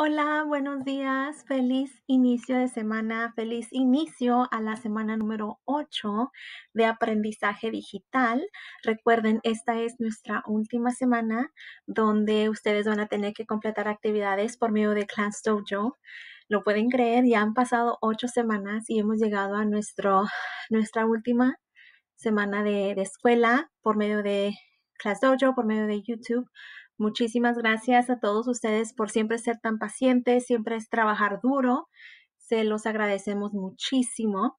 Hola, buenos días, feliz inicio de semana, feliz inicio a la semana número 8 de aprendizaje digital. Recuerden, esta es nuestra última semana donde ustedes van a tener que completar actividades por medio de Class Dojo. Lo pueden creer, ya han pasado ocho semanas y hemos llegado a nuestro, nuestra última semana de, de escuela por medio de Class Dojo, por medio de YouTube. Muchísimas gracias a todos ustedes por siempre ser tan pacientes, siempre es trabajar duro. Se los agradecemos muchísimo.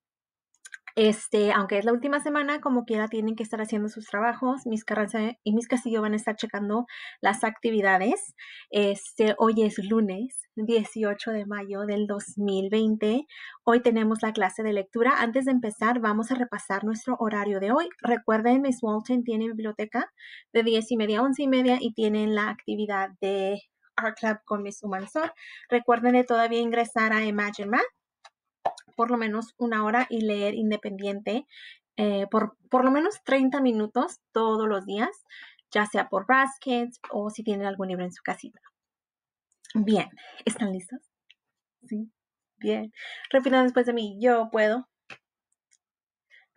Este, aunque es la última semana, como quiera, tienen que estar haciendo sus trabajos. Mis Carranza y mis Castillo van a estar checando las actividades. Este, hoy es lunes 18 de mayo del 2020. Hoy tenemos la clase de lectura. Antes de empezar, vamos a repasar nuestro horario de hoy. Recuerden, Miss Walton tiene biblioteca de 10 y media a 11 y media y tienen la actividad de Art Club con Miss Humansor. Recuerden de todavía ingresar a Imagine Math por lo menos una hora y leer independiente eh, por por lo menos 30 minutos todos los días, ya sea por baskets o si tienen algún libro en su casita. Bien, ¿están listos? Sí, bien. Repitan después de mí, yo puedo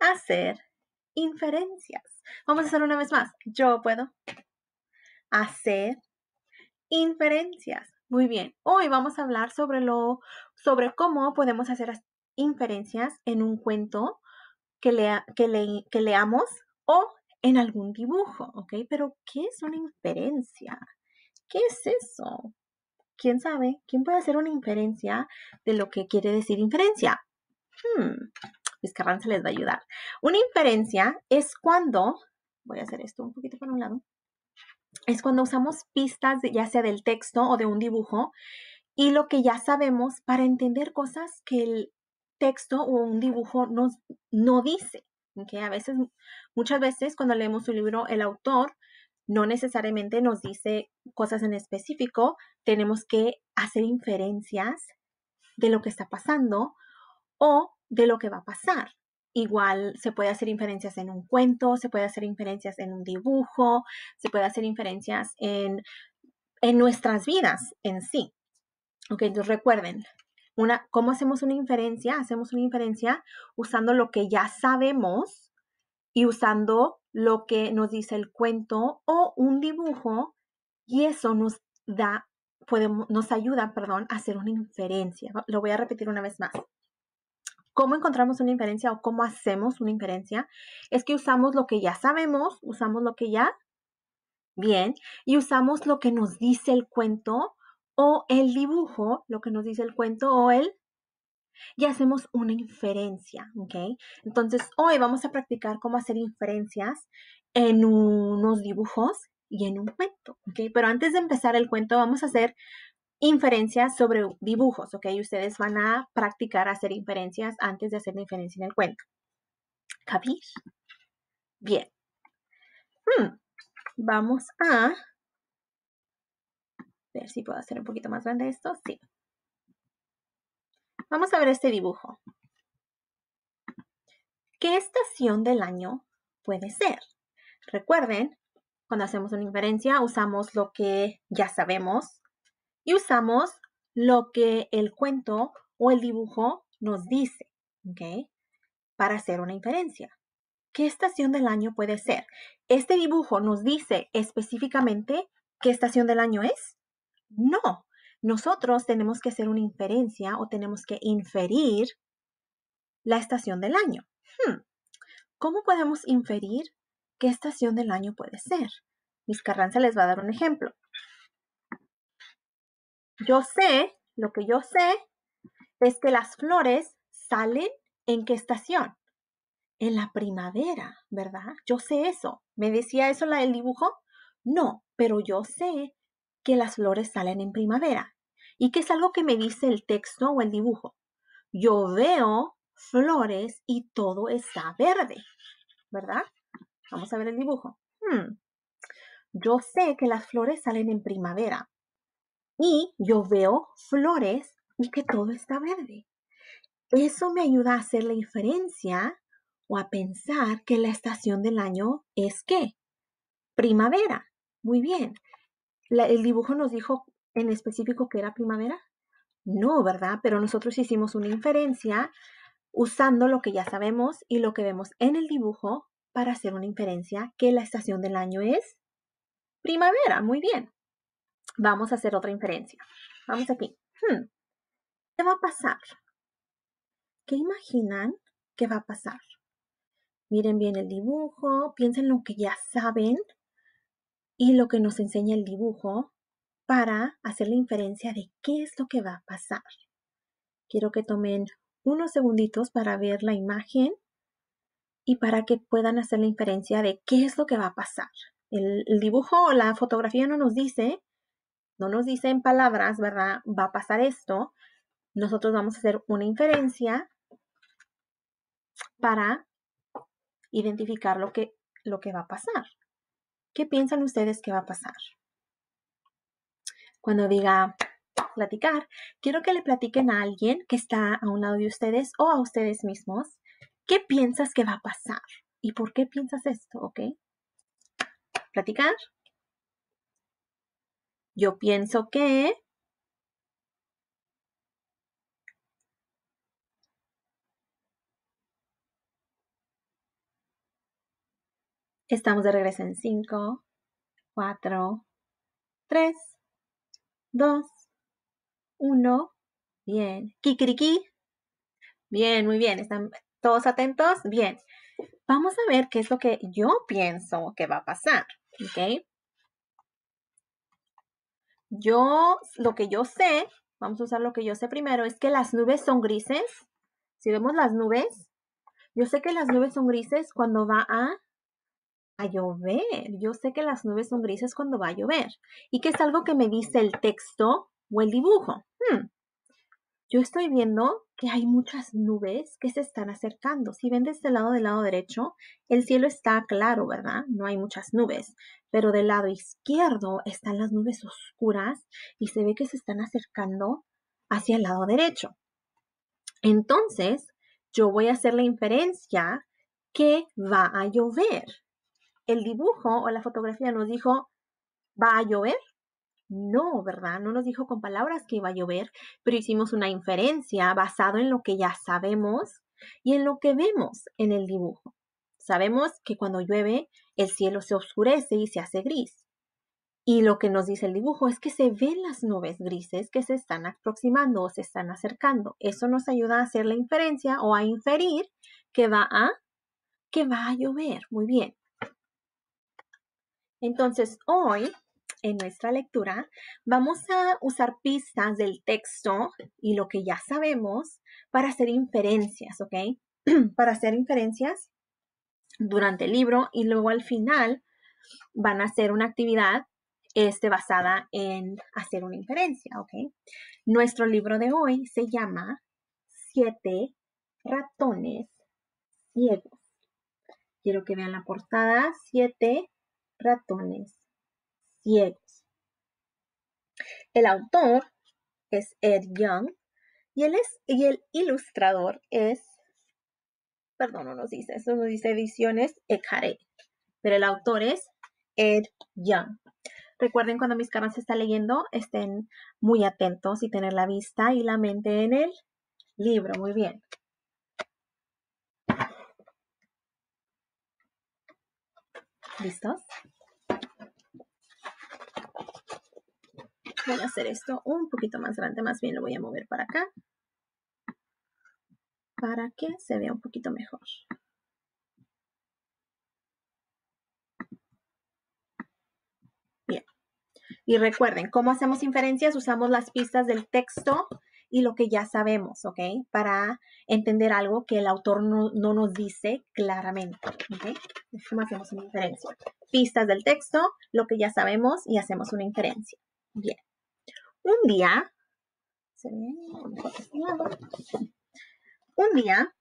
hacer inferencias. Vamos a hacer una vez más. Yo puedo hacer inferencias. Muy bien. Hoy vamos a hablar sobre lo sobre cómo podemos hacer inferencias en un cuento que, lea, que, que leamos o en algún dibujo, ¿ok? Pero, ¿qué es una inferencia? ¿Qué es eso? ¿Quién sabe? ¿Quién puede hacer una inferencia de lo que quiere decir inferencia? Hmm, se les va a ayudar. Una inferencia es cuando, voy a hacer esto un poquito para un lado, es cuando usamos pistas ya sea del texto o de un dibujo y lo que ya sabemos para entender cosas que el texto o un dibujo nos, no dice. A veces, muchas veces cuando leemos un libro, el autor no necesariamente nos dice cosas en específico, tenemos que hacer inferencias de lo que está pasando o de lo que va a pasar. Igual se puede hacer inferencias en un cuento, se puede hacer inferencias en un dibujo, se puede hacer inferencias en, en nuestras vidas en sí. Ok, entonces recuerden, una, ¿cómo hacemos una inferencia? Hacemos una inferencia usando lo que ya sabemos y usando lo que nos dice el cuento o un dibujo y eso nos da, podemos, nos ayuda, perdón, a hacer una inferencia. Lo voy a repetir una vez más. ¿Cómo encontramos una inferencia o cómo hacemos una inferencia? Es que usamos lo que ya sabemos, usamos lo que ya, bien, y usamos lo que nos dice el cuento o el dibujo, lo que nos dice el cuento o el y hacemos una inferencia, ¿ok? Entonces, hoy vamos a practicar cómo hacer inferencias en unos dibujos y en un cuento, ¿ok? Pero antes de empezar el cuento, vamos a hacer inferencias sobre dibujos, ¿ok? Ustedes van a practicar hacer inferencias antes de hacer la inferencia en el cuento. ¿Capir? Bien. Hmm. Vamos a ver si puedo hacer un poquito más grande esto. Sí. Vamos a ver este dibujo. ¿Qué estación del año puede ser? Recuerden, cuando hacemos una inferencia usamos lo que ya sabemos y usamos lo que el cuento o el dibujo nos dice, ¿ok? Para hacer una inferencia. ¿Qué estación del año puede ser? ¿Este dibujo nos dice específicamente qué estación del año es? No, nosotros tenemos que hacer una inferencia o tenemos que inferir la estación del año. Hmm, ¿Cómo podemos inferir qué estación del año puede ser? Miss Carranza les va a dar un ejemplo. Yo sé, lo que yo sé es que las flores salen en qué estación? En la primavera, ¿verdad? Yo sé eso. ¿Me decía eso la del dibujo? No, pero yo sé que las flores salen en primavera y que es algo que me dice el texto o el dibujo. Yo veo flores y todo está verde, ¿verdad? Vamos a ver el dibujo. Hmm. Yo sé que las flores salen en primavera y yo veo flores y que todo está verde. Eso me ayuda a hacer la diferencia o a pensar que la estación del año es qué? Primavera. Muy bien el dibujo nos dijo en específico que era primavera? No, ¿verdad? Pero nosotros hicimos una inferencia usando lo que ya sabemos y lo que vemos en el dibujo para hacer una inferencia que la estación del año es primavera. Muy bien. Vamos a hacer otra inferencia. Vamos aquí. Hmm. ¿Qué va a pasar? ¿Qué imaginan que va a pasar? Miren bien el dibujo, piensen lo que ya saben y lo que nos enseña el dibujo para hacer la inferencia de qué es lo que va a pasar. Quiero que tomen unos segunditos para ver la imagen y para que puedan hacer la inferencia de qué es lo que va a pasar. El, dibujo o la fotografía no nos dice, no nos dice en palabras, ¿verdad? Va a pasar esto. Nosotros vamos a hacer una inferencia para identificar lo que, lo que va a pasar. ¿Qué piensan ustedes que va a pasar? Cuando diga platicar, quiero que le platiquen a alguien que está a un lado de ustedes o a ustedes mismos. ¿Qué piensas que va a pasar? ¿Y por qué piensas esto? ¿Ok? Platicar. Yo pienso que Estamos de regreso en 5, 4, 3, 2, 1. Bien. Kikiriki. Bien, muy bien. ¿Están todos atentos? Bien. Vamos a ver qué es lo que yo pienso que va a pasar. ¿Ok? Yo, lo que yo sé, vamos a usar lo que yo sé primero, es que las nubes son grises. Si vemos las nubes, yo sé que las nubes son grises cuando va a a llover. Yo sé que las nubes son grises cuando va a llover. ¿Y qué es algo que me dice el texto o el dibujo? Hmm. Yo estoy viendo que hay muchas nubes que se están acercando. Si ven desde el lado del lado derecho, el cielo está claro, ¿verdad? No hay muchas nubes. Pero del lado izquierdo están las nubes oscuras y se ve que se están acercando hacia el lado derecho. Entonces, yo voy a hacer la inferencia que va a llover el dibujo o la fotografía nos dijo, ¿va a llover? No, ¿verdad? No nos dijo con palabras que iba a llover, pero hicimos una inferencia basado en lo que ya sabemos y en lo que vemos en el dibujo. Sabemos que cuando llueve el cielo se oscurece y se hace gris. Y lo que nos dice el dibujo es que se ven las nubes grises que se están aproximando o se están acercando. Eso nos ayuda a hacer la inferencia o a inferir que va a que va a llover. Muy bien. Entonces, hoy en nuestra lectura vamos a usar pistas del texto y lo que ya sabemos para hacer inferencias, ¿ok? para hacer inferencias durante el libro y luego al final van a hacer una actividad este, basada en hacer una inferencia, ¿ok? Nuestro libro de hoy se llama Siete ratones ciegos. Quiero que vean la portada, siete ratones ciegos. El autor es Ed Young y, el ilustrador es, perdón, no nos dice, eso nos dice ediciones Ecare, pero el autor es Ed Young. Recuerden cuando mis caras se leyendo, estén muy atentos y tener la vista y la mente en el libro. Muy bien. ¿Listos? Voy a hacer esto un poquito más grande, más bien lo voy a mover para acá para que se vea un poquito mejor. Bien. Y recuerden, ¿cómo hacemos inferencias? Usamos las pistas del texto y lo que ya sabemos, ¿ok? Para entender algo que el autor no, nos dice claramente. ¿Cómo hacemos una inferencia? Pistas del texto, lo que ya sabemos y hacemos una inferencia. Bien. Un día, un día,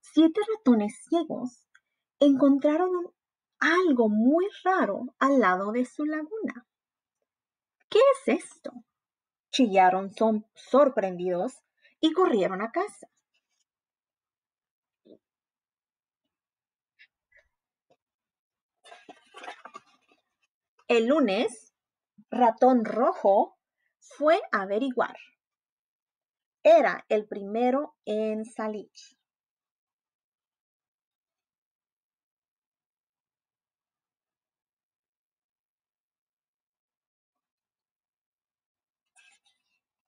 siete ratones ciegos encontraron algo muy raro al lado de su laguna. ¿Qué es esto? Chillaron son sorprendidos y corrieron a casa. El lunes, ratón rojo fue a averiguar. Era el primero en salir.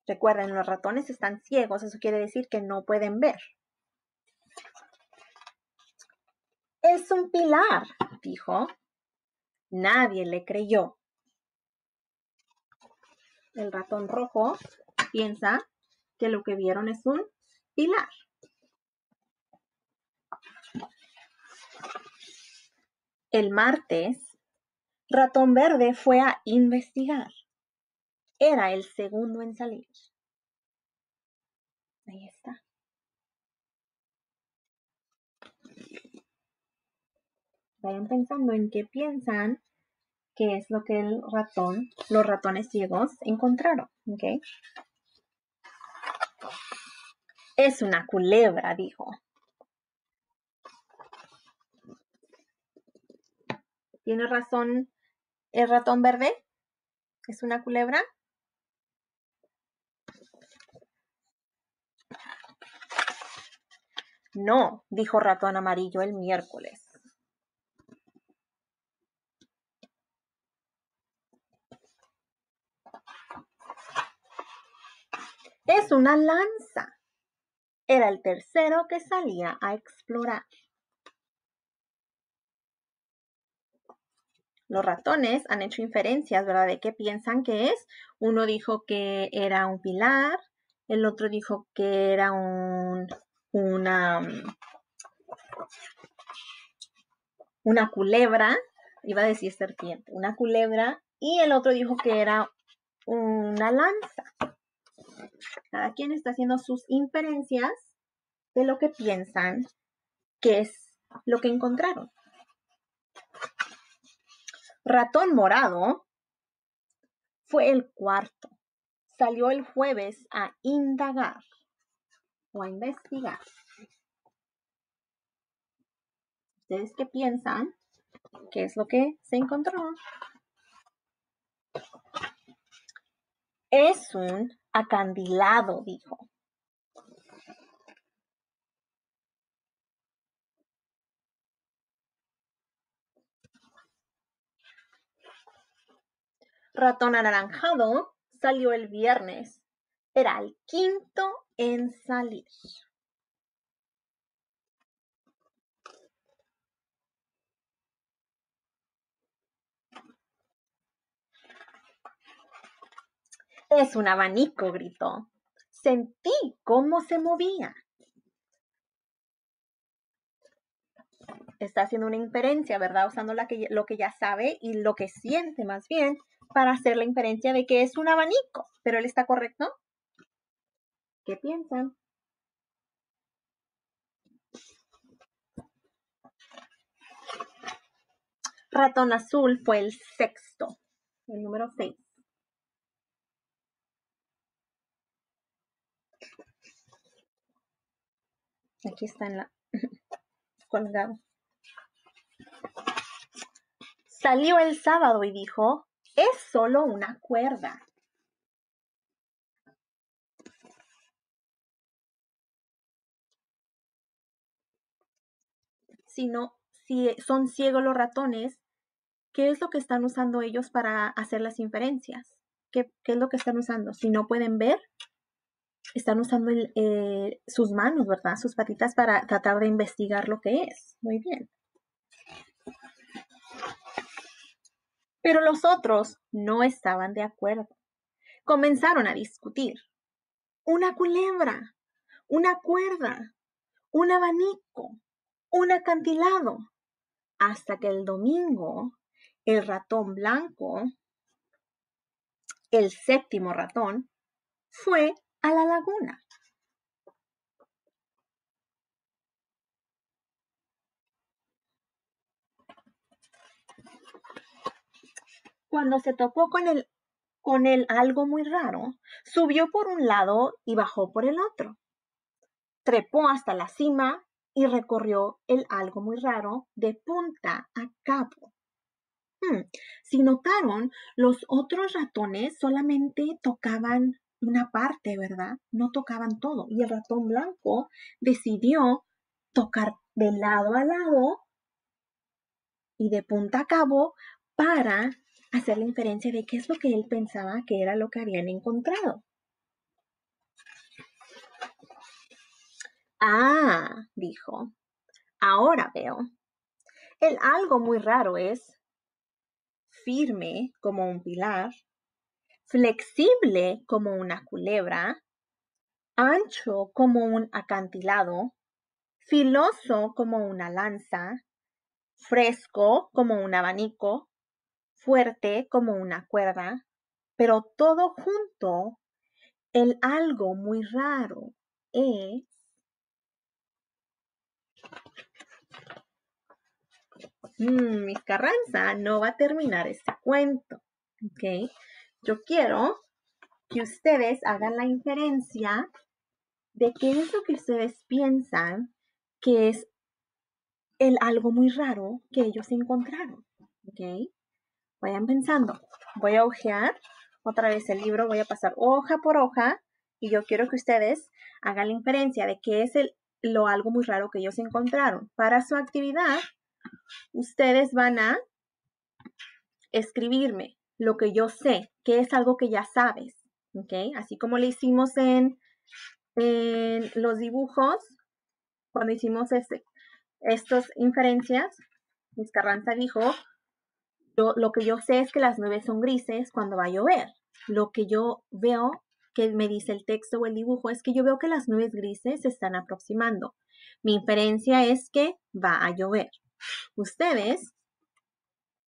Recuerden, los ratones están ciegos, eso quiere decir que no pueden ver. Es un pilar, dijo. Nadie le creyó. El ratón rojo piensa que lo que vieron es un pilar. El martes, ratón verde fue a investigar. Era el segundo en salir. Ahí está. Vayan pensando en qué piensan que es lo que el ratón, los ratones ciegos encontraron, ¿ok? Es una culebra, dijo. ¿Tiene razón el ratón verde? ¿Es una culebra? No, dijo Ratón Amarillo el miércoles. Es una lanza. Era el tercero que salía a explorar. Los ratones han hecho inferencias, ¿verdad? De qué piensan que es. Uno dijo que era un pilar, el otro dijo que era un una, una culebra, iba a decir serpiente, una culebra, y el otro dijo que era una lanza. Cada quien está haciendo sus inferencias de lo que piensan que es lo que encontraron. Ratón morado fue el cuarto. Salió el jueves a indagar o a investigar. ¿Ustedes qué piensan? ¿Qué es lo que se encontró? Es un acandilado, dijo. Ratón anaranjado salió el viernes. Era el quinto en salir. Es un abanico, gritó. Sentí cómo se movía. Está haciendo una inferencia, ¿verdad? Usando lo que ya sabe y lo que siente más bien para hacer la inferencia de que es un abanico. ¿Pero él está correcto? ¿Qué piensan? Ratón azul fue el sexto, el número seis. Aquí está en la colgado. Salió el sábado y dijo, es solo una cuerda. sino si son ciegos los ratones, ¿qué es lo que están usando ellos para hacer las inferencias? ¿Qué, es lo que están usando? Si no pueden ver, están usando eh, sus manos, ¿verdad? Sus patitas para tratar de investigar lo que es. Muy bien. Pero los otros no estaban de acuerdo. Comenzaron a discutir. Una culebra, una cuerda, un abanico, un acantilado, hasta que el domingo el ratón blanco, el séptimo ratón, fue a la laguna. Cuando se topó con el, con el algo muy raro, subió por un lado y bajó por el otro. Trepó hasta la cima y recorrió el algo muy raro de punta a cabo. Hmm, si notaron, los otros ratones solamente tocaban una parte, ¿verdad? No tocaban todo. Y el ratón blanco decidió tocar de lado a lado y de punta a cabo para hacer la inferencia de qué es lo que él pensaba que era lo que habían encontrado. Ah, dijo, ahora veo. El algo muy raro es firme como un pilar, flexible como una culebra, ancho como un acantilado, filoso como una lanza, fresco como un abanico, fuerte como una cuerda, pero todo junto, el algo muy raro es Miss Carranza no va a terminar este cuento. ¿Ok? Yo quiero que ustedes hagan la inferencia de qué es lo que ustedes piensan que es el algo muy raro que ellos encontraron. ¿Ok? Vayan pensando. Voy a hojear otra vez el libro, voy a pasar hoja por hoja y yo quiero que ustedes hagan la inferencia de qué es el, lo algo muy raro que ellos encontraron. Para su actividad, ustedes van a escribirme lo que yo sé, que es algo que ya sabes, ¿ok? Así como le hicimos en, los dibujos, cuando hicimos este, estas inferencias, Miss Carranza dijo, yo, lo que yo sé es que las nubes son grises cuando va a llover. Lo que yo veo que me dice el texto o el dibujo es que yo veo que las nubes grises se están aproximando. Mi inferencia es que va a llover. Ustedes,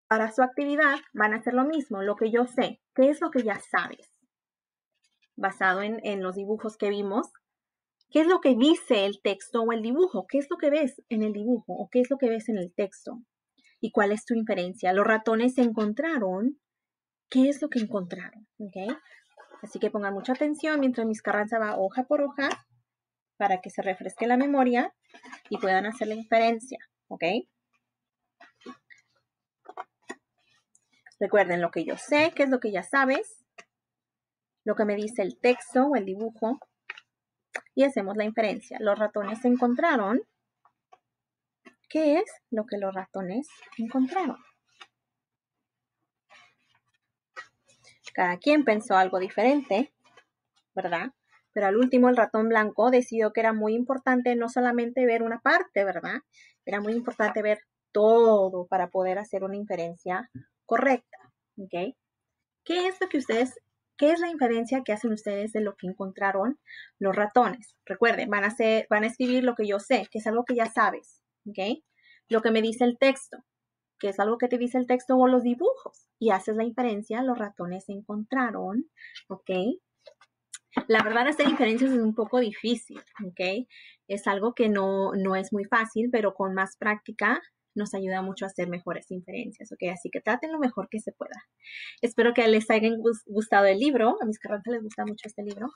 para su actividad, van a hacer lo mismo, lo que yo sé. ¿Qué es lo que ya sabes? Basado en, en los dibujos que vimos, ¿Qué es lo que dice el texto o el dibujo? ¿Qué es lo que ves en el dibujo o qué es lo que ves en el texto? ¿Y cuál es tu inferencia? Los ratones encontraron. ¿Qué es lo que encontraron? Así que pongan mucha atención mientras mis Carranza va hoja por hoja para que se refresque la memoria y puedan hacer la inferencia. ¿Ok? Recuerden lo que yo sé, que es lo que ya sabes, lo que me dice el texto o el dibujo, y hacemos la inferencia. Los ratones encontraron. ¿Qué es lo que los ratones encontraron? Cada quien pensó algo diferente, ¿verdad? Pero al último el ratón blanco decidió que era muy importante no solamente ver una parte, ¿verdad? Era muy importante ver todo para poder hacer una inferencia correcta. ¿Ok? ¿Qué es lo que ustedes, qué es la inferencia que hacen ustedes de lo que encontraron los ratones? Recuerden, van a, van a escribir lo que yo sé, que es algo que ya sabes. Lo que me dice el texto, que es algo que te dice el texto o los dibujos. Y haces la inferencia, los ratones encontraron. ¿Ok? La verdad, hacer inferencias es un poco difícil, ¿ok? Es algo que no, no es muy fácil, pero con más práctica nos ayuda mucho a hacer mejores inferencias, ¿ok? Así que traten lo mejor que se pueda. Espero que les haya gustado el libro. A mis carrantes les gusta mucho este libro.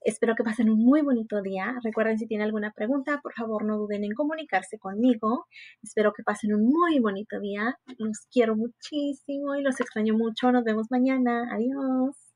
Espero que pasen un muy bonito día. Recuerden, si tienen alguna pregunta, por favor, no duden en comunicarse conmigo. Espero que pasen un muy bonito día. Los quiero muchísimo y los extraño mucho. Nos vemos mañana. Adiós.